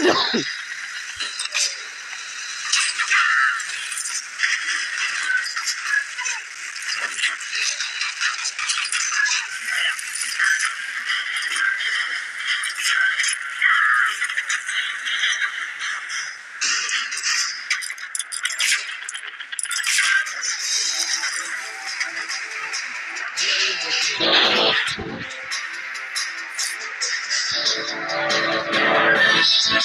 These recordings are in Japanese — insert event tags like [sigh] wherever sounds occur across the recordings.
Yeah. [laughs] you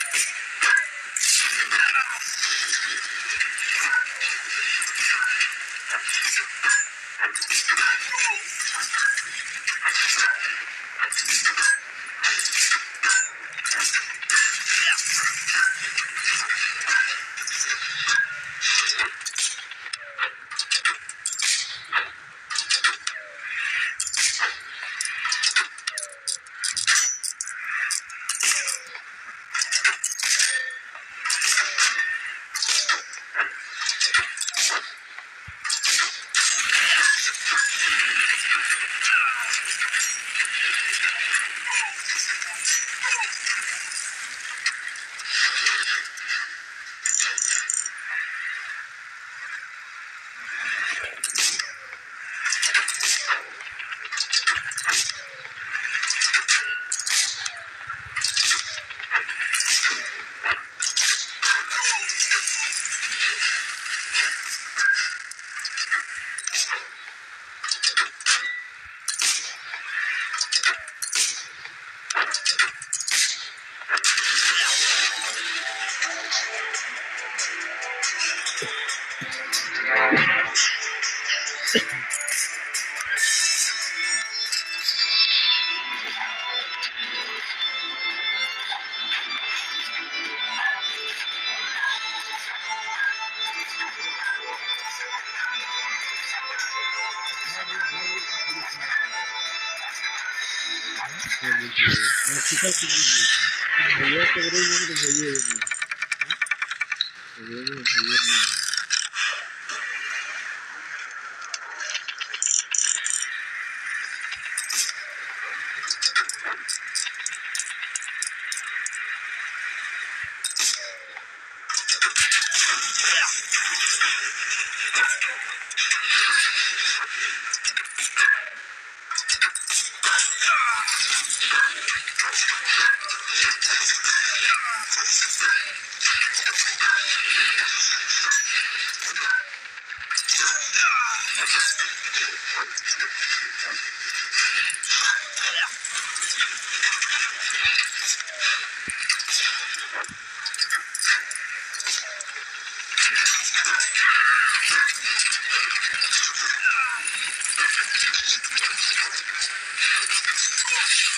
Yeah. Mexican City. Yo Thank you. よし!